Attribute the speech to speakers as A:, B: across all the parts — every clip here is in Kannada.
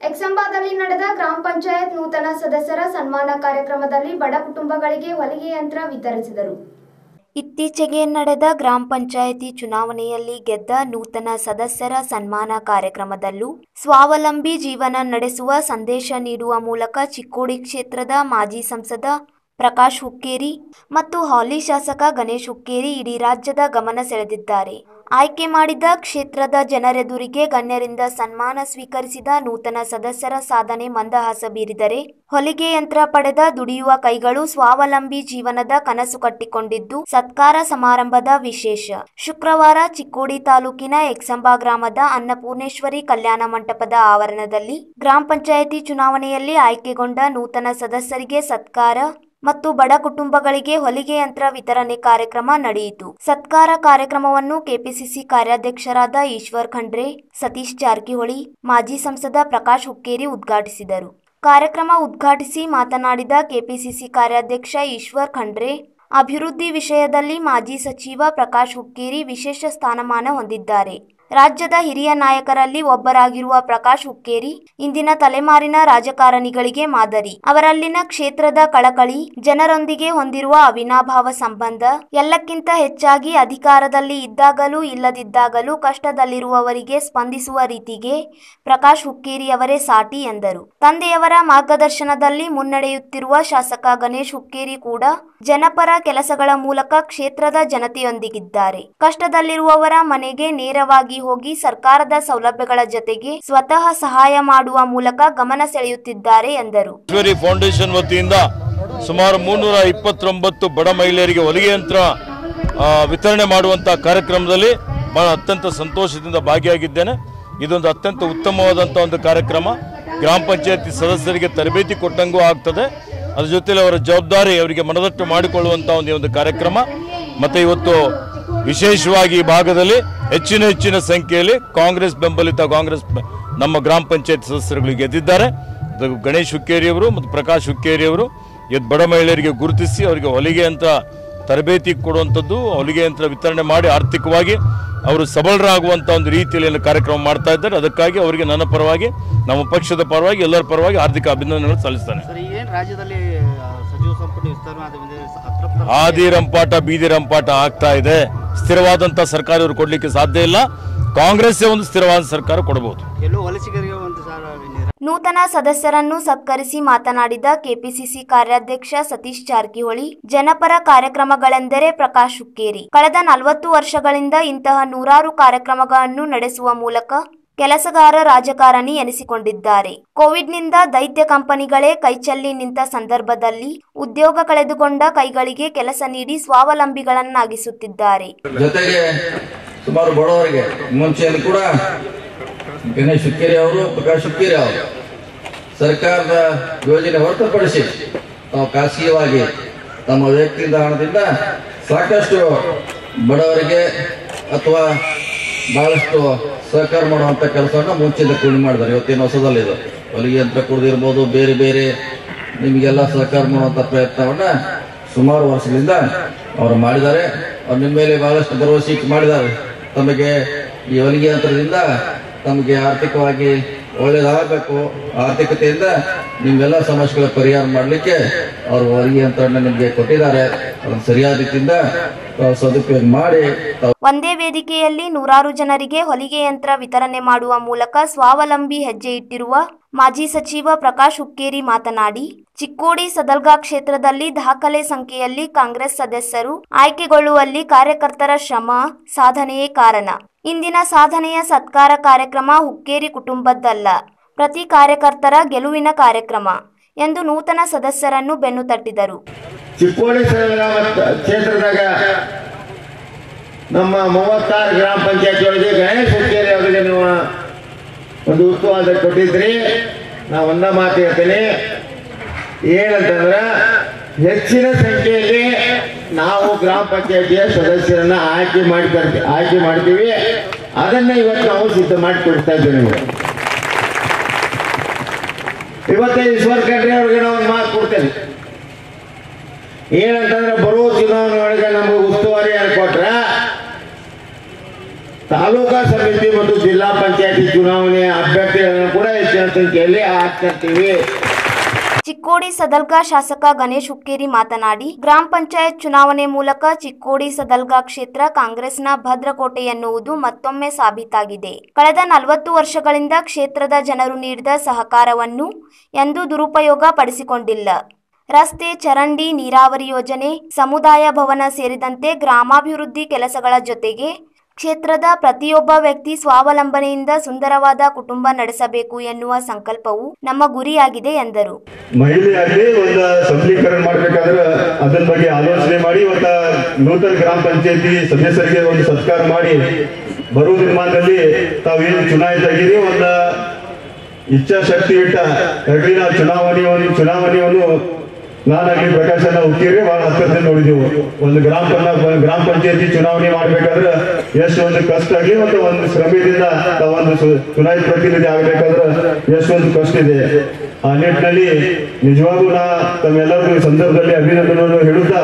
A: ಎಕ್ಸಂಬಾದಲ್ಲಿ ನಡೆದ ಗ್ರಾಮ ಪಂಚಾಯತ್ ನೂತನ ಸದಸ್ಯರ ಸನ್ಮಾನ ಕಾರ್ಯಕ್ರಮದಲ್ಲಿ ಬಡ ಕುಟುಂಬಗಳಿಗೆ ಹೊಲಿಗೆ ಯಂತ್ರ ವಿತರಿಸಿದರು. ಇತ್ತೀಚೆಗೆ ನಡೆದ ಗ್ರಾಮ ಪಂಚಾಯಿತಿ ಚುನಾವಣೆಯಲ್ಲಿ ಗೆದ್ದ ನೂತನ ಸದಸ್ಯರ ಸನ್ಮಾನ ಕಾರ್ಯಕ್ರಮದಲ್ಲೂ ಸ್ವಾವಲಂಬಿ ಜೀವನ ನಡೆಸುವ ಸಂದೇಶ ನೀಡುವ ಮೂಲಕ ಚಿಕ್ಕೋಡಿ ಕ್ಷೇತ್ರದ ಮಾಜಿ ಸಂಸದ ಪ್ರಕಾಶ್ ಹುಕ್ಕೇರಿ ಮತ್ತು ಹಾಲಿ ಶಾಸಕ ಗಣೇಶ್ ಹುಕ್ಕೇರಿ ಇಡೀ ರಾಜ್ಯದ ಗಮನ ಸೆಳೆದಿದ್ದಾರೆ. ಆಯ್ಕೆ ಮಾಡಿದ ಕ್ಷೇತ್ರದ ಜನರೆದುರಿಗೆ ಗಣ್ಯರಿಂದ ಸನ್ಮಾನ ಸ್ವೀಕರಿಸಿದ ನೂತನ ಸದಸ್ಯರ ಸಾಧನೆ ಮಂದಹಾಸ ಬೀರಿದರೆ ಹೊಲಿಗೆ ಯಂತ್ರ ಪಡೆದ ದುಡಿಯುವ ಕೈಗಳು ಸ್ವಾವಲಂಬಿ ಜೀವನದ ಕನಸು ಕಟ್ಟಿಕೊಂಡಿದ್ದು ಸತ್ಕಾರ ಸಮಾರಂಭದ ವಿಶೇಷ. ಶುಕ್ರವಾರ ಚಿಕ್ಕೋಡಿ ತಾಲೂಕಿನ ಎಕ್ಸಂಬಾ ಗ್ರಾಮದ ಅನ್ನಪೂರ್ಣೇಶ್ವರಿ ಕಲ್ಯಾಣ ಮಂಟಪದ ಆವರಣದಲ್ಲಿ ಗ್ರಾಮ ಪಂಚಾಯಿತಿ ಚುನಾವಣೆಯಲ್ಲಿ ಆಯ್ಕೆಗೊಂಡ ನೂತನ ಸದಸ್ಯರಿಗೆ ಸತ್ಕಾರ ಮತ್ತು ಬಡ ಕುಟುಂಬಗಳಿಗೆ ಹೊಲಿಗೆ ಯಂತ್ರ ವಿತರಣೆ ಕಾರ್ಯಕ್ರಮ ನಡೆಯಿತು. ಸತ್ಕಾರ ಕಾರ್ಯಕ್ರಮವನ್ನು ಕೆಪಿಸಿಸಿ ಕಾರ್ಯಾಧ್ಯಕ್ಷರಾದ ಈಶ್ವರ್ ಖಂಡ್ರೆ, ಸತೀಶ್ ಜಾರಕಿಹೊಳಿ, ಮಾಜಿ ಸಂಸದ ಪ್ರಕಾಶ್ ಹುಕ್ಕೇರಿ ಉದ್ಘಾಟಿಸಿದರು. ಕಾರ್ಯಕ್ರಮ ಉದ್ಘಾಟಿಸಿ ಮಾತನಾಡಿದ ಕೆಪಿಸಿಸಿ ಕಾರ್ಯಾಧ್ಯಕ್ಷ ಈಶ್ವರ್ ಖಂಡ್ರೆ, ಅಭಿವೃದ್ಧಿ ವಿಷಯದಲ್ಲಿ ಮಾಜಿ ಸಚಿವ ಪ್ರಕಾಶ್ ಹುಕ್ಕೇರಿ ವಿಶೇಷ ಸ್ಥಾನಮಾನ ಹೊಂದಿದ್ದಾರೆ. ರಾಜ್ಯದ ಹಿರಿಯ ನಾಯಕರಲ್ಲಿ ಒಬ್ಬರಾಗಿರುವ ಪ್ರಕಾಶ್ ಹುಕ್ಕೇರಿ ಇಂದಿನ ತಲೆಮಾರಿನ ರಾಜಕಾರಣಿಗಳಿಗೆ ಮಾದರಿ. ಅವರಲ್ಲಿನ ಕ್ಷೇತ್ರದ ಕಳಕಳಿ, ಜನರೊಂದಿಗೆ ಹೊಂದಿರುವ ಅವಿನಾಭಾವ ಸಂಬಂಧ, ಎಲ್ಲಕ್ಕಿಂತ ಹೆಚ್ಚಾಗಿ ಅಧಿಕಾರದಲ್ಲಿ ಇದ್ದಾಗಲೂ ಇಲ್ಲದಿದ್ದಾಗಲೂ ಕಷ್ಟದಲ್ಲಿರುವವರಿಗೆ ಸ್ಪಂದಿಸುವ ರೀತಿಗೆ ಪ್ರಕಾಶ್ ಹುಕ್ಕೇರಿ ಅವರೇ ಸಾಟಿ ಎಂದರು. ತಂದೆಯವರ ಮಾರ್ಗದರ್ಶನದಲ್ಲಿ ಮುನ್ನಡೆಯುತ್ತಿರುವ ಶಾಸಕ ಗಣೇಶ್ ಹುಕ್ಕೇರಿ ಕೂಡ ಜನಪರ ಕೆಲಸಗಳ ಮೂಲಕ ಕ್ಷೇತ್ರದ ಜನತೆಯೊಂದಿಗಿದ್ದಾರೆ. ಕಷ್ಟದಲ್ಲಿರುವವರ ಮನೆಗೆ ನೇರವಾಗಿ ಹೋಗಿ ಸರ್ಕಾರದ ಸೌಲಭ್ಯಗಳ ಜೊತೆಗೆ ಸ್ವತಃ ಸಹಾಯ ಮಾಡುವ ಮೂಲಕ ಗಮನ ಸೆಳೆಯುತ್ತಿದ್ದಾರೆ ಎಂದರು.
B: ಫೌಂಡೇಶನ್ ವತಿಯಿಂದ ಸುಮಾರು ಮುನ್ನೂರ ಇಪ್ಪತ್ತೊಂಬತ್ತು ಬಡ ಮಹಿಳೆಯರಿಗೆ ಹೊಲಿಗೆ ಯಂತ್ರ ವಿತರಣೆ ಮಾಡುವಂತಹ ಕಾರ್ಯಕ್ರಮದಲ್ಲಿ ಬಹಳ ಅತ್ಯಂತ ಸಂತೋಷದಿಂದ ಭಾಗಿಯಾಗಿದ್ದೇನೆ. ಇದೊಂದು ಅತ್ಯಂತ ಉತ್ತಮವಾದಂತಹ ಒಂದು ಕಾರ್ಯಕ್ರಮ. ಗ್ರಾಮ ಪಂಚಾಯತಿ ಸದಸ್ಯರಿಗೆ ತರಬೇತಿ ಕೊಟ್ಟಂಗೂ ಆಗ್ತದೆ. ಅದ್ರ ಜೊತೆಲಿ ಅವರ ಜವಾಬ್ದಾರಿ ಅವರಿಗೆ ಮನದಟ್ಟು ಮಾಡಿಕೊಳ್ಳುವಂತಹ ಒಂದು ಕಾರ್ಯಕ್ರಮ. ಮತ್ತು ಇವತ್ತು ವಿಶೇಷವಾಗಿ ಈ ಭಾಗದಲ್ಲಿ ಹೆಚ್ಚಿನ ಹೆಚ್ಚಿನ ಸಂಖ್ಯೆಯಲ್ಲಿ ಕಾಂಗ್ರೆಸ್ ಬೆಂಬಲಿತ ಕಾಂಗ್ರೆಸ್ ನಮ್ಮ ಗ್ರಾಮ ಪಂಚಾಯತ್ ಸದಸ್ಯರುಗಳಿಗೆ ಗೆದ್ದಿದ್ದಾರೆ. ಗಣೇಶ್ ಹುಕ್ಕೇರಿಯವರು ಮತ್ತು ಪ್ರಕಾಶ್ ಹುಕ್ಕೇರಿಯವರು ಇವತ್ತು ಬಡ ಮಹಿಳೆಯರಿಗೆ ಗುರುತಿಸಿ ಅವರಿಗೆ ಹೊಲಿಗೆ ಅಂತ ತರಬೇತಿ ಕೊಡುವಂಥದ್ದು ಹೊಲಿಗೆ ಯಂತ್ರ ವಿತರಣೆ ಮಾಡಿ ಆರ್ಥಿಕವಾಗಿ ಅವರು ಸಬಲರಾಗುವಂಥ ಒಂದು ರೀತಿಯಲ್ಲಿ ಏನು ಕಾರ್ಯಕ್ರಮ ಮಾಡ್ತಾ ಇದ್ದಾರೆ. ಅದಕ್ಕಾಗಿ ಅವರಿಗೆ ನನ್ನ ಪರವಾಗಿ ನಮ್ಮ ಪಕ್ಷದ ಪರವಾಗಿ ಎಲ್ಲರ ಪರವಾಗಿ ಹಾರ್ದಿಕ ಅಭಿನಂದನೆಗಳು ಸಲ್ಲಿಸ್ತಾನೆ.
C: ಆದಿ
B: ರಂಪಾಟ ಬೀದಿ ರಂಪಾಟ ಆಗ್ತಾ ಇದೆ. ಸ್ಥಿರವಾದಂಥ ಸರ್ಕಾರ ಇವರು ಕೊಡಲಿಕ್ಕೆ ಸಾಧ್ಯ ಇಲ್ಲ. ಕಾಂಗ್ರೆಸ್ ಒಂದು ಸ್ಥಿರವಾದ ಸರ್ಕಾರ ಕೊಡಬಹುದು
A: ನೂತನ ಸದಸ್ಯರನ್ನು ಸತ್ಕರಿಸಿ ಮಾತನಾಡಿದ ಕೆಪಿಸಿಸಿ ಕಾರ್ಯಾಧ್ಯಕ್ಷ ಸತೀಶ್ ಜಾರಕಿಹೊಳಿ ಜನಪರ ಕಾರ್ಯಕ್ರಮಗಳೆಂದರೆ ಪ್ರಕಾಶ್ ಹುಕ್ಕೇರಿ. ಕಳೆದ ನಲವತ್ತು ವರ್ಷಗಳಿಂದ ಇಂತಹ ನೂರಾರು ಕಾರ್ಯಕ್ರಮಗಳನ್ನು ನಡೆಸುವ ಮೂಲಕ ಕೆಲಸಗಾರ ರಾಜಕಾರಣಿ ಎನಿಸಿಕೊಂಡಿದ್ದಾರೆ. ಕೋವಿಡ್ನಿಂದ ದೈತ್ಯ ಕಂಪನಿಗಳೇ ಕೈಚಲ್ಲಿ ನಿಂತ ಸಂದರ್ಭದಲ್ಲಿ ಉದ್ಯೋಗ ಕಳೆದುಕೊಂಡ ಕೈಗಳಿಗೆ ಕೆಲಸ ನೀಡಿ ಸ್ವಾವಲಂಬಿಗಳನ್ನಾಗಿಸುತ್ತಿದ್ದಾರೆ.
D: ಜೊತೆಗೆ ಸುಮಾರು ಬಡವರಿಗೆ ಕೂಡ ಗಣೇಶ್ ಅವರು, ಪ್ರಕಾಶ್ ಅವರು ಸರ್ಕಾರದ ಯೋಜನೆ ಹೊರತುಪಡಿಸಿ ತಾವು ಖಾಸಗಿಯಾಗಿ ತಮ್ಮ ವೈಯಕ್ತಿಕ ಹಣದಿಂದ ಸಾಕಷ್ಟು ಬಡವರಿಗೆ ಅಥವಾ ಬಹಳಷ್ಟು ಸಹಕಾರ ಮಾಡುವಂತ ಕೆಲಸವನ್ನ ಮುಂಚೆಯಿಂದ ಕೂಡಿ ಮಾಡಿದ್ದಾರೆ. ಇವತ್ತೇನು ಹೊಸದಲ್ಲ ಇದು. ಹೊಲಿಗೆ ಯಂತ್ರ ಕುಡಿದಿರ್ಬೋದು ಬೇರೆ ಬೇರೆ ನಿಮಗೆಲ್ಲ ಸಹಕಾರ ಮಾಡುವಂತ ಪ್ರಯತ್ನವನ್ನ ಸುಮಾರು ವರ್ಷಗಳಿಂದ ಅವರು ಮಾಡಿದ್ದಾರೆ. ಅವ್ರು ನಿಮ್ಮ ಮೇಲೆ ಬಹಳಷ್ಟು ಭರವಸೆ ಮಾಡಿದ್ದಾರೆ. ತಮಗೆ ಈ ಹೊಲಿಗೆ ಯಂತ್ರದಿಂದ ತಮಗೆ ಆರ್ಥಿಕವಾಗಿ ಒಳ್ಳೇದಾಗಬೇಕು. ಆರ್ಥಿಕತೆಯಿಂದ ನಿಮ್ಮೆಲ್ಲ ಸಮಸ್ಯೆಗಳ ಪರಿಹಾರ ಮಾಡಲಿಕ್ಕೆ ಅವರು ಹೊಲಿಗೆ ಅಂತ ನಿಮಗೆ ಕೊಟ್ಟಿದ್ದಾರೆ. ಅದನ್ನು ಸರಿಯಾದ ರೀತಿಯಿಂದ ಸದುಪಯೋಗ ಮಾಡಿ
A: ಒಂದೇ ವೇದಿಕೆಯಲ್ಲಿ ನೂರಾರು ಜನರಿಗೆ ಹೊಲಿಗೆ ಯಂತ್ರ ವಿತರಣೆ ಮಾಡುವ ಮೂಲಕ ಸ್ವಾವಲಂಬಿ ಹೆಜ್ಜೆ ಇಟ್ಟಿರುವ ಮಾಜಿ ಸಚಿವ ಪ್ರಕಾಶ್ ಹುಕ್ಕೇರಿ ಮಾತನಾಡಿ, ಚಿಕ್ಕೋಡಿ ಸದಲ್ಗಾ ಕ್ಷೇತ್ರದಲ್ಲಿ ದಾಖಲೆ ಸಂಖ್ಯೆಯಲ್ಲಿ ಕಾಂಗ್ರೆಸ್ ಸದಸ್ಯರು ಆಯ್ಕೆಗೊಳ್ಳುವಲ್ಲಿ ಕಾರ್ಯಕರ್ತರ ಶ್ರಮ ಸಾಧನೆಯೇ ಕಾರಣ. ಇಂದಿನ ಸಾಧನೆಯ ಸತ್ಕಾರ ಕಾರ್ಯಕ್ರಮ ಹುಕ್ಕೇರಿ ಕುಟುಂಬದ್ದಲ್ಲ, ಪ್ರತಿ ಕಾರ್ಯಕರ್ತರ ಗೆಲುವಿನ ಕಾರ್ಯಕ್ರಮ. ಎಂದು ನೂತನ ಸದಸ್ಯರನ್ನು ಬೆನ್ನು ತಟ್ಟಿದರು.
E: ಚಿಕ್ಕೋಡಿ ಕ್ಷೇತ್ರದಾಗ ನಮ್ಮ ಮೂವತ್ತಾರು ಗ್ರಾಮ ಪಂಚಾಯತ್ ಒಳಗೆ ಗಣೇಶ ಹುಕ್ಕೇರಿ ಅವರಿಗೆ ಒಂದು ಉತ್ತುವಾದ ಕೊಟ್ಟಿದ್ರಿ. ನಾವು ಒಂದ ಮಾತು ಹೇಳ್ತೇನೆ. ಏನಂತಂದ್ರ ಹೆಚ್ಚಿನ ಸಂಖ್ಯೆಯಲ್ಲಿ ನಾವು ಗ್ರಾಮ ಪಂಚಾಯತಿಯ ಸದಸ್ಯರನ್ನ ಆಯ್ಕೆ ಮಾಡಿ ಆಯ್ಕೆ ಮಾಡ್ತೀವಿ. ಅದನ್ನ ಇವತ್ತು ನಾವು ಸಿದ್ಧ ಮಾಡಿ ಕೊಡ್ತಾ ಇದ್ದೇವೆ ಇವತ್ತೇ ಈಶ್ವರ್ ಖಂಡ್ರೆ ಅವ್ರಿಗೆ ಒಂದು ಮಾತು ಕೊಡ್ತೇನೆ. ಏನಂತಂದ್ರೆ ಬರುವ ಚುನಾವಣೆ ಒಳಗೆ ನಮಗೆ ಉಸ್ತುವಾರಿ ಕೊಟ್ರ? ತಾಲೂಕಾ ಸಮಿತಿ ಮತ್ತು ಜಿಲ್ಲಾ ಪಂಚಾಯತಿ ಚುನಾವಣೆಯ ಅಭ್ಯರ್ಥಿಗಳನ್ನು ಕೂಡ ಹೆಚ್ಚಿನ ಸಂಖ್ಯೆಯಲ್ಲಿ ಆಡ್ತಿರ್ತೀವಿ
A: ಚಿಕ್ಕೋಡಿ ಸದಲ್ಗಾ ಶಾಸಕ ಗಣೇಶ್ ಹುಕ್ಕೇರಿ ಮಾತನಾಡಿ, ಗ್ರಾಮ ಪಂಚಾಯತ್ ಚುನಾವಣೆ ಮೂಲಕ ಚಿಕ್ಕೋಡಿ ಸದಲ್ಗಾ ಕ್ಷೇತ್ರ ಕಾಂಗ್ರೆಸ್ನ ಭದ್ರಕೋಟೆ ಎನ್ನುವುದು ಮತ್ತೊಮ್ಮೆ ಸಾಬೀತಾಗಿದೆ. ಕಳೆದ ನಲವತ್ತು ವರ್ಷಗಳಿಂದ ಕ್ಷೇತ್ರದ ಜನರು ನೀಡಿದ ಸಹಕಾರವನ್ನು ಎಂದೂ ದುರುಪಯೋಗ ಪಡಿಸಿಕೊಂಡಿಲ್ಲ. ರಸ್ತೆ, ಚರಂಡಿ, ನೀರಾವರಿ ಯೋಜನೆ, ಸಮುದಾಯ ಭವನ ಸೇರಿದಂತೆ ಗ್ರಾಮಾಭಿವೃದ್ಧಿ ಕೆಲಸಗಳ ಜೊತೆಗೆ ಕ್ಷೇತ್ರದ ಪ್ರತಿಯೊಬ್ಬ ವ್ಯಕ್ತಿ ಸ್ವಾವಲಂಬನೆಯಿಂದ ಸುಂದರವಾದ ಕುಟುಂಬ ನಡೆಸಬೇಕು ಎನ್ನುವ ಸಂಕಲ್ಪವು ನಮ್ಮ ಗುರಿಯಾಗಿದೆ ಎಂದರು.
F: ಮಹಿಳೆಯಾಗಿ ಒಂದು ಸಬಲೀಕರಣ ಮಾಡಬೇಕಾದ್ರೆ ಅದರ ಬಗ್ಗೆ ಆಲೋಚನೆ ಮಾಡಿ, ಒಂದು ನೂತನ ಗ್ರಾಮ ಪಂಚಾಯತಿ ಸದಸ್ಯರಿಗೆ ಒಂದು ಸತ್ಕಾರ ಮಾಡಿ ಬರುವ ನಿರ್ಮಾಣದಲ್ಲಿ ತಾವೇನು ಚುನಾಯಿತ ಆಗಿರಿ ಒಂದು ಇಚ್ಛಾಶಕ್ತಿ ಇಟ್ಟ ಯಾಕಂದ್ರೆ ಚುನಾವಣೆಯನ್ನು ಚುನಾವಣೆಯನ್ನು ನಾನಾಗ್ಲಿ ಪ್ರಕಾಶನ ಹುಕ್ಕೇರಿ ಬಹಳ ಹತ್ತಿರದಿಂದ ನೋಡಿದೆವು ಒಂದು ಗ್ರಾಮ ಪಂಚಾಯತ್ ಗ್ರಾಮ ಪಂಚಾಯತಿ ಚುನಾವಣೆ ಮಾಡ್ಬೇಕಾದ್ರೆ ಎಷ್ಟು ಒಂದು ಕಷ್ಟ ಆಗಲಿ ಮತ್ತು ಒಂದು ಶ್ರಮದಿಂದ ತಾವು ಒಂದು ಸು- ಚುನಾಯಿತ ಪ್ರತಿನಿಧಿ ಆಗ್ಬೇಕಾದ್ರೆ ಎಷ್ಟೊಂದು ಕಷ್ಟ ಇದೆ ಆ ನಿಟ್ಟಿನಲ್ಲಿ ನಿಜವಾಗೂ ನಾ ತಮ್ಮೆಲ್ಲರಿಗೂ ಈ ಸಂದರ್ಭದಲ್ಲಿ ಅಭಿನಂದನೆಯನ್ನು ಹೇಳುತ್ತಾ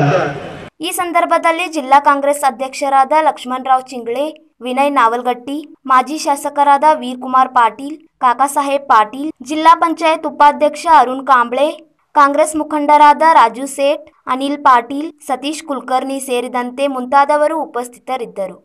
A: ಈ ಸಂದರ್ಭದಲ್ಲಿ ಜಿಲ್ಲಾ ಕಾಂಗ್ರೆಸ್ ಅಧ್ಯಕ್ಷರಾದ ಲಕ್ಷ್ಮಣರಾವ್ ಚಿಂಗ್ಳೆ, ವಿನಯ್ ನಾವಲ್ಗಟ್ಟಿ, ಮಾಜಿ ಶಾಸಕರಾದ ವೀರ್ಕುಮಾರ್ ಪಾಟೀಲ್, ಕಾಕಾಸಾಹೇಬ್ ಪಾಟೀಲ್, ಜಿಲ್ಲಾ ಪಂಚಾಯತ್ ಉಪಾಧ್ಯಕ್ಷ ಅರುಣ್ ಕಾಂಬ್ಳೆ ಕಾಂಗ್ರೆಸ್ ಮುಖಂಡರಾದ ರಾಜು ಸೇಠ್ ಅನಿಲ್ ಪಾಟೀಲ್ ಸತೀಶ್ ಕುಲಕರ್ಣಿ ಸೇರಿದಂತೆ ಮುಂತಾದವರು ಉಪಸ್ಥಿತರಿದ್ದರು.